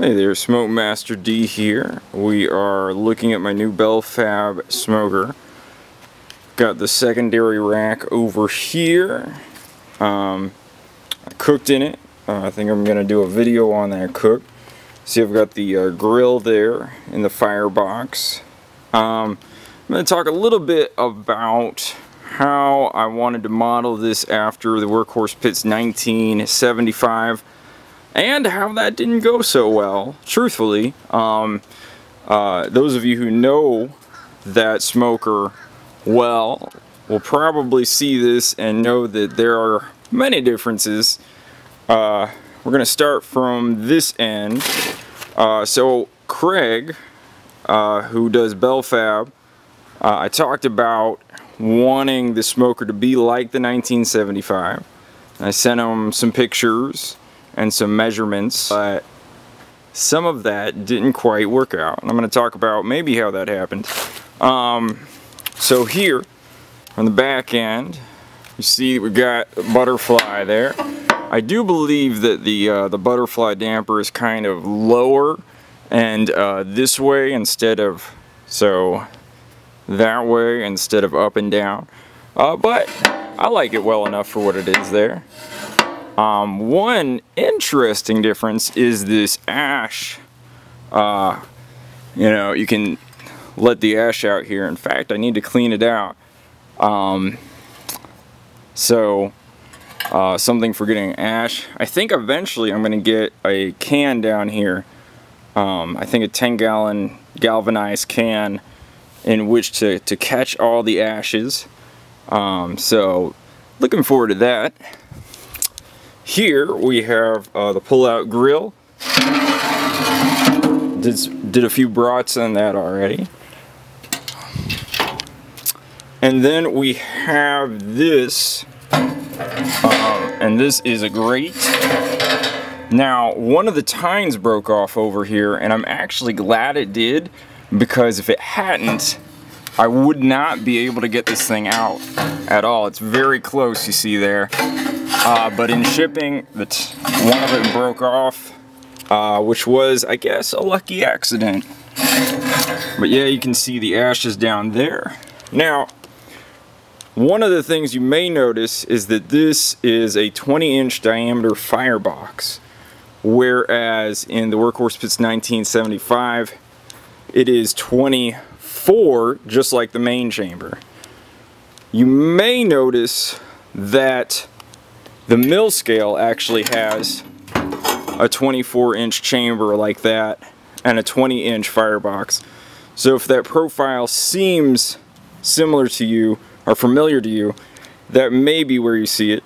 Hey there, Smoke Master D here. We are looking at my new Bellfab smoker. Got the secondary rack over here. Um, I cooked in it. Uh, I think I'm going to do a video on that cook. See, I've got the uh, grill there in the firebox. Um, I'm going to talk a little bit about how I wanted to model this after the Workhorse Pits 1975 and how that didn't go so well, truthfully. Um, uh, those of you who know that smoker well will probably see this and know that there are many differences. Uh, we're going to start from this end. Uh, so Craig, uh, who does Bellfab, uh, I talked about wanting the smoker to be like the 1975. I sent him some pictures and some measurements, but some of that didn't quite work out. And I'm going to talk about maybe how that happened. Um, so here, on the back end, you see we got a butterfly there. I do believe that the uh, the butterfly damper is kind of lower and uh, this way instead of so that way instead of up and down. Uh, but I like it well enough for what it is there. Um, one interesting difference is this ash. Uh, you know, you can let the ash out here. In fact, I need to clean it out. Um, so, uh, something for getting ash. I think eventually I'm going to get a can down here. Um, I think a 10 gallon galvanized can in which to, to catch all the ashes. Um, so, looking forward to that. Here we have uh, the pull-out grill. Did, did a few brats on that already. And then we have this, uh, and this is a grate. Now, one of the tines broke off over here, and I'm actually glad it did, because if it hadn't, I would not be able to get this thing out at all. It's very close, you see there. Uh, but in shipping, one of it broke off, uh, which was, I guess, a lucky accident. But yeah, you can see the ashes down there. Now, one of the things you may notice is that this is a 20 inch diameter firebox, whereas in the Workhorse Pits 1975, it is 24, just like the main chamber. You may notice that the Millscale actually has a 24 inch chamber like that and a 20 inch firebox. So if that profile seems similar to you or familiar to you, that may be where you see it.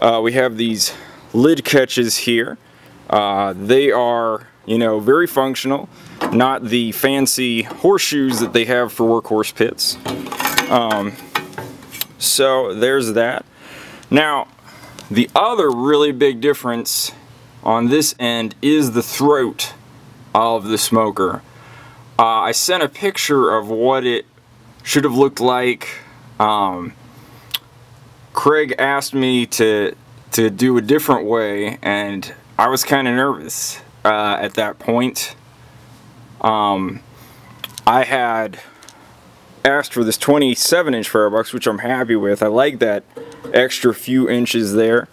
Uh, we have these lid catches here. Uh, they are, you know, very functional, not the fancy horseshoes that they have for workhorse pits. Um, so there's that. Now, the other really big difference on this end is the throat of the smoker. Uh, I sent a picture of what it should have looked like. Um, Craig asked me to to do a different way and I was kind of nervous uh, at that point. Um, I had asked for this 27 inch firebox which I'm happy with. I like that extra few inches there.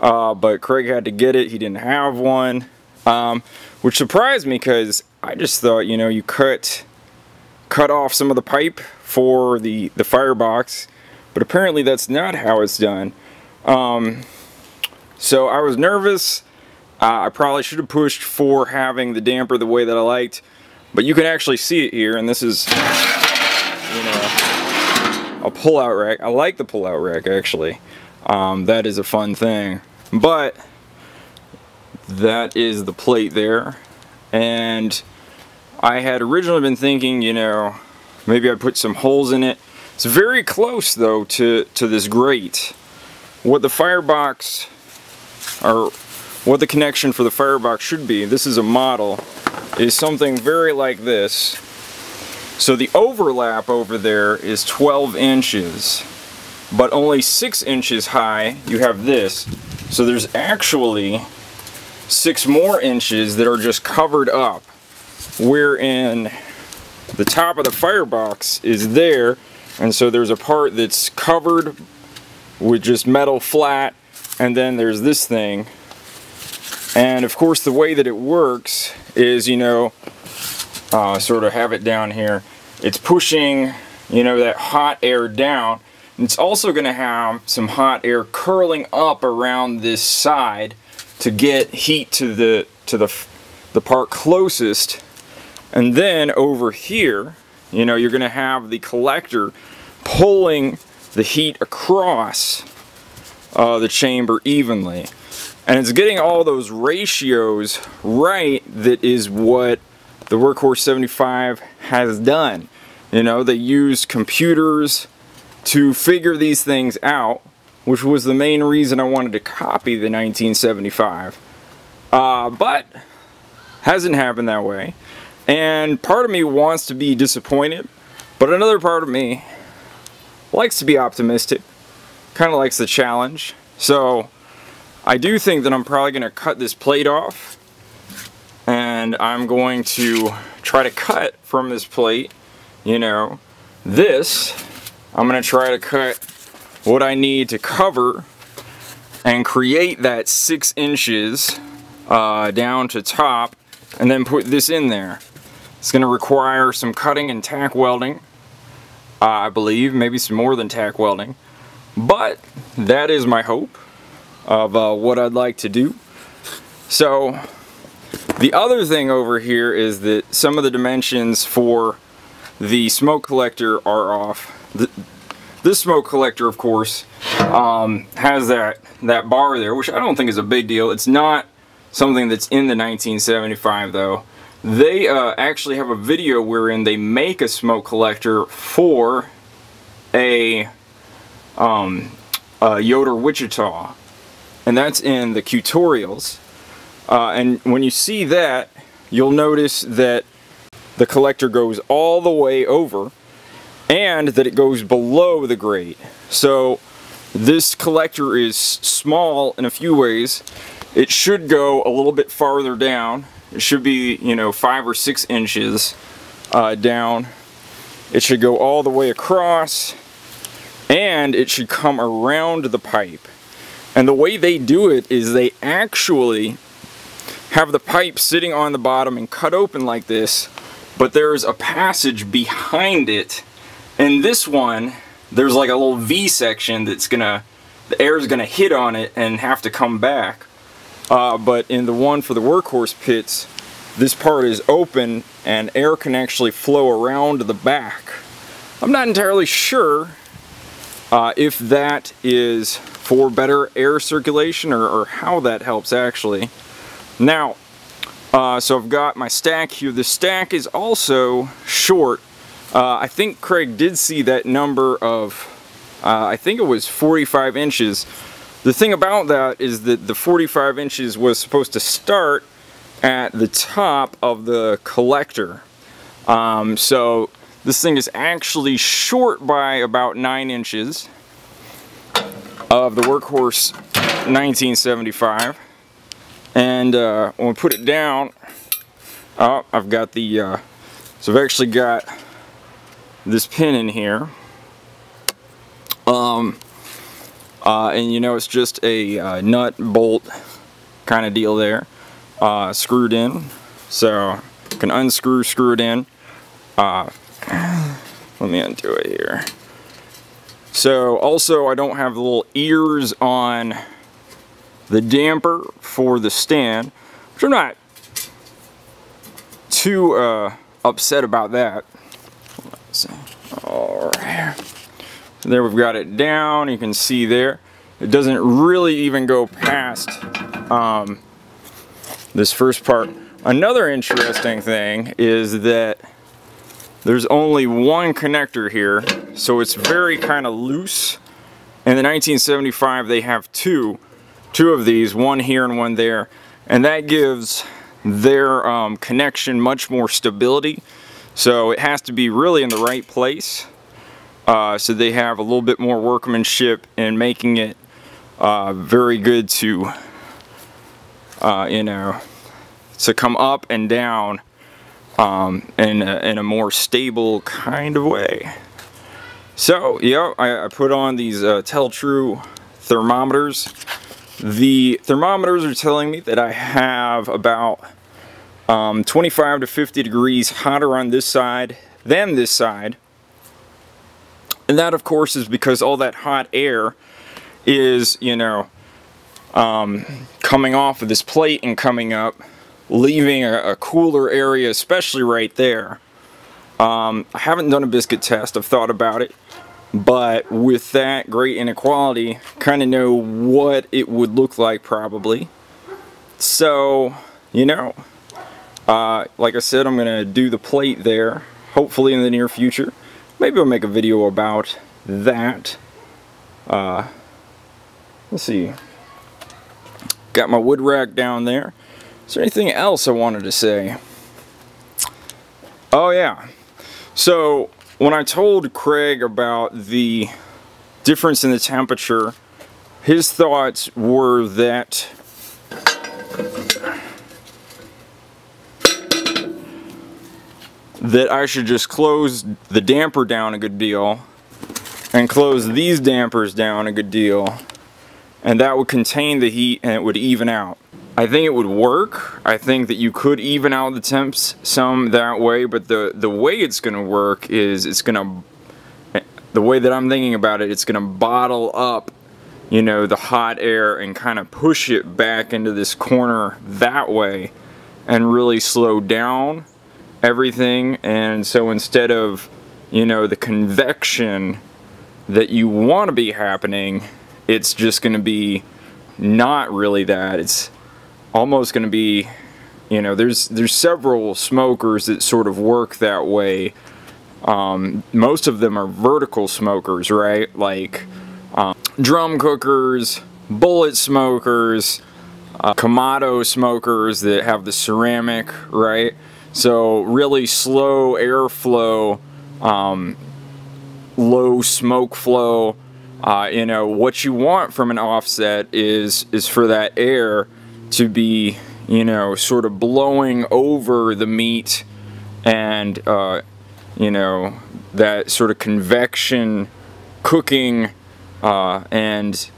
Uh, but Craig had to get it. He didn't have one. Um, which surprised me because I just thought, you know, you cut cut off some of the pipe for the, the firebox. But apparently that's not how it's done. Um, so I was nervous. Uh, I probably should have pushed for having the damper the way that I liked. But you can actually see it here, and this is, you know, a pull-out rack. I like the pull-out rack, actually. Um, that is a fun thing. But that is the plate there. And I had originally been thinking, you know, maybe I'd put some holes in it. It's very close though to, to this grate. What the firebox, or what the connection for the firebox should be, this is a model, is something very like this. So the overlap over there is 12 inches but only six inches high you have this so there's actually six more inches that are just covered up. Wherein the top of the firebox is there, and so there's a part that's covered with just metal flat, and then there's this thing. And of course the way that it works is, you know, uh, sort of have it down here, it's pushing, you know, that hot air down. It's also going to have some hot air curling up around this side to get heat to the to the the part closest. And then over here you know you're gonna have the collector pulling the heat across uh, the chamber evenly. And it's getting all those ratios right that is what the Workhorse 75 has done you know they used computers to figure these things out which was the main reason I wanted to copy the 1975. Uh, but hasn't happened that way. And part of me wants to be disappointed, but another part of me likes to be optimistic, kind of likes the challenge. So I do think that I'm probably going to cut this plate off and I'm going to try to cut from this plate, you know, this, I'm going to try to cut what I need to cover and create that six inches uh, down to top and then put this in there. It's going to require some cutting and tack welding, I believe, maybe some more than tack welding. But that is my hope of uh, what I'd like to do. So the other thing over here is that some of the dimensions for the smoke collector are off. The, this smoke collector, of course, um, has that, that bar there, which I don't think is a big deal. It's not something that's in the 1975 though. They uh, actually have a video wherein they make a smoke collector for a, um, a Yoder Wichita. And that's in the tutorials. Uh, and when you see that, you'll notice that the collector goes all the way over and that it goes below the grate. So this collector is small in a few ways. It should go a little bit farther down. It should be, you know, five or six inches uh, down. It should go all the way across and it should come around the pipe. And the way they do it is they actually have the pipe sitting on the bottom and cut open like this, but there's a passage behind it And this one, there's like a little V section that's gonna, the air is gonna hit on it and have to come back. Uh, but in the one for the workhorse pits, this part is open and air can actually flow around the back. I'm not entirely sure uh, if that is for better air circulation or, or how that helps actually. Now, uh, so I've got my stack here. The stack is also short uh, I think Craig did see that number of, uh, I think it was 45 inches. The thing about that is that the 45 inches was supposed to start at the top of the collector. Um, so this thing is actually short by about 9 inches of the Workhorse 1975. And uh, when we put it down, oh, I've got the, uh, so I've actually got this pin in here. Um, uh, and you know it's just a uh, nut bolt kind of deal there uh, screwed in. So can unscrew screw it in. Uh, let me undo it here. So also I don't have the little ears on the damper for the stand which I'm not too uh, upset about that all right. So there we've got it down. You can see there. It doesn't really even go past um, this first part. Another interesting thing is that there's only one connector here, so it's very kind of loose. In the 1975, they have two, two of these, one here and one there, and that gives their um, connection much more stability. So it has to be really in the right place. Uh, so they have a little bit more workmanship in making it uh, very good to uh, you know, to come up and down um, in, a, in a more stable kind of way. So, yeah, I, I put on these uh, Tel-Tru thermometers. The thermometers are telling me that I have about um, 25 to 50 degrees hotter on this side than this side. And that, of course, is because all that hot air is, you know, um, coming off of this plate and coming up, leaving a, a cooler area, especially right there. Um, I haven't done a biscuit test, I've thought about it, but with that great inequality, kind of know what it would look like probably. So, you know, uh, like I said, I'm to do the plate there, hopefully in the near future. Maybe I'll make a video about that. Uh, let's see. Got my wood rack down there. Is there anything else I wanted to say? Oh yeah. So when I told Craig about the difference in the temperature, his thoughts were that that I should just close the damper down a good deal and close these dampers down a good deal and that would contain the heat and it would even out. I think it would work. I think that you could even out the temps some that way, but the, the way it's going to work is it's going to, the way that I'm thinking about it, it's going to bottle up, you know, the hot air and kind of push it back into this corner that way and really slow down everything. And so instead of, you know, the convection that you want to be happening, it's just going to be not really that. It's almost going to be, you know, there's there's several smokers that sort of work that way. Um, most of them are vertical smokers, right? Like um, drum cookers, bullet smokers, uh, Kamado smokers that have the ceramic, right? So really slow airflow, um, low smoke flow. Uh, you know what you want from an offset is is for that air to be, you know, sort of blowing over the meat and, uh, you know, that sort of convection cooking uh, and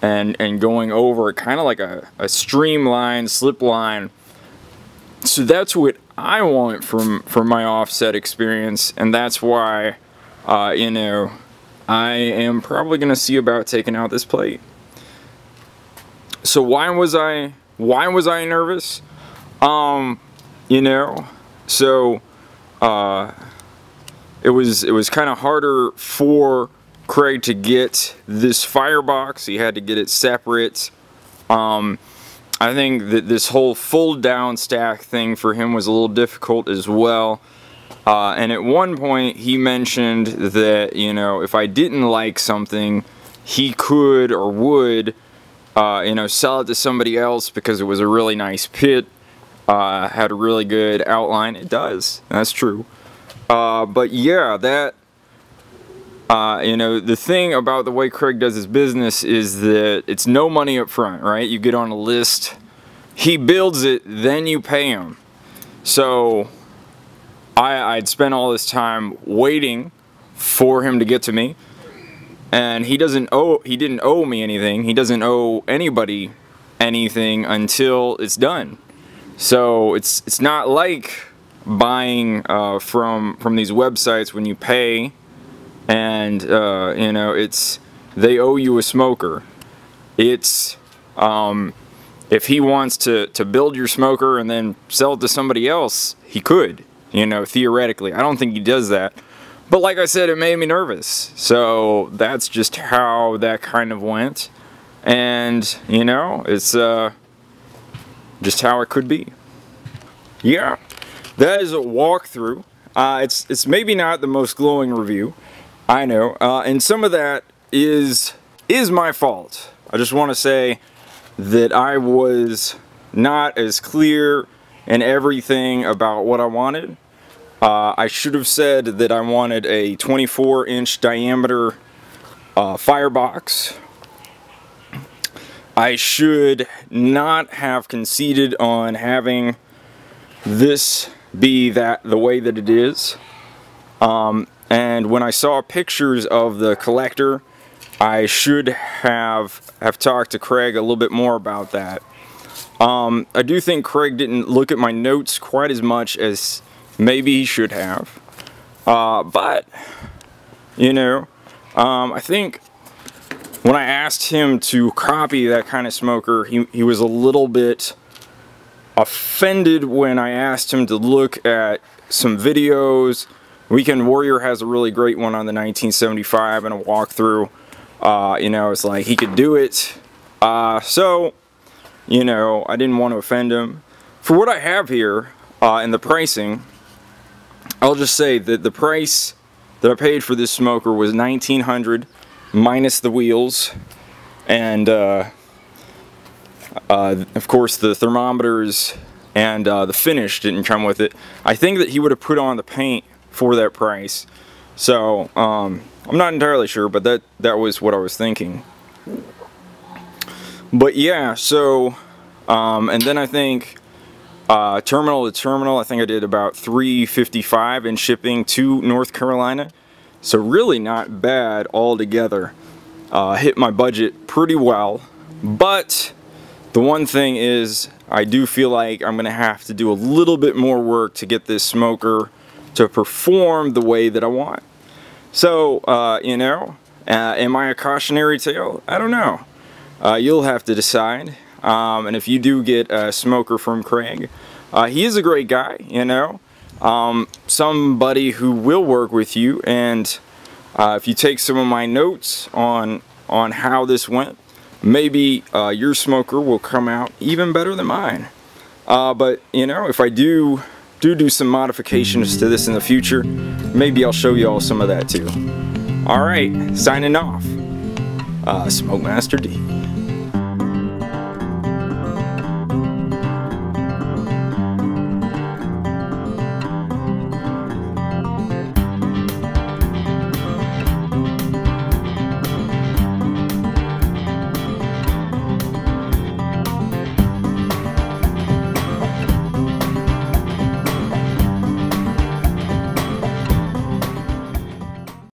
and and going over kind of like a, a streamline slip line. So that's what I want from from my offset experience and that's why uh, you know I am probably gonna see about taking out this plate so why was I why was I nervous? Um, you know, so uh, it was it was kind of harder for Craig to get this firebox. He had to get it separate. Um, I think that this whole fold down stack thing for him was a little difficult as well. Uh, and at one point he mentioned that, you know, if I didn't like something, he could or would uh, you know, sell it to somebody else because it was a really nice pit, uh, had a really good outline. It does, that's true. Uh, but yeah, that, uh, you know, the thing about the way Craig does his business is that it's no money up front, right? You get on a list, he builds it, then you pay him. So I, I'd spent all this time waiting for him to get to me and he doesn't owe he didn't owe me anything. He doesn't owe anybody anything until it's done. So it's it's not like buying uh, from from these websites when you pay and uh, you know it's they owe you a smoker. It's um, if he wants to to build your smoker and then sell it to somebody else he could you know theoretically. I don't think he does that but like I said, it made me nervous. So that's just how that kind of went. And, you know, it's uh, just how it could be. Yeah, that is a walkthrough. Uh, it's, it's maybe not the most glowing review, I know. Uh, and some of that is, is my fault. I just want to say that I was not as clear in everything about what I wanted. Uh, I should have said that I wanted a 24 inch diameter uh, firebox. I should not have conceded on having this be that the way that it is. Um, and when I saw pictures of the collector, I should have have talked to Craig a little bit more about that. Um, I do think Craig didn't look at my notes quite as much as maybe he should have. Uh, but, you know, um, I think when I asked him to copy that kind of smoker, he, he was a little bit offended when I asked him to look at some videos. Weekend Warrior has a really great one on the 1975 and a walkthrough. Uh, you know, it's like he could do it. Uh, so, you know, I didn't want to offend him. For what I have here uh, and the pricing, I'll just say that the price that I paid for this smoker was 1900 minus the wheels and uh, uh, of course the thermometers and uh, the finish didn't come with it. I think that he would have put on the paint for that price. So um, I'm not entirely sure, but that that was what I was thinking. But yeah, so um, and then I think uh, terminal to terminal, I think I did about 355 in shipping to North Carolina. So really not bad altogether. Uh, hit my budget pretty well. But the one thing is I do feel like I'm going to have to do a little bit more work to get this smoker to perform the way that I want. So, uh, you know, uh, am I a cautionary tale? I don't know. Uh, you'll have to decide. Um, and if you do get a smoker from Craig, uh, he is a great guy, you know? Um, somebody who will work with you. And uh, if you take some of my notes on on how this went maybe uh, your smoker will come out even better than mine. Uh, but you know if I do do do some modifications to this in the future maybe I'll show you all some of that too. Alright signing off. Uh, Smoke Master D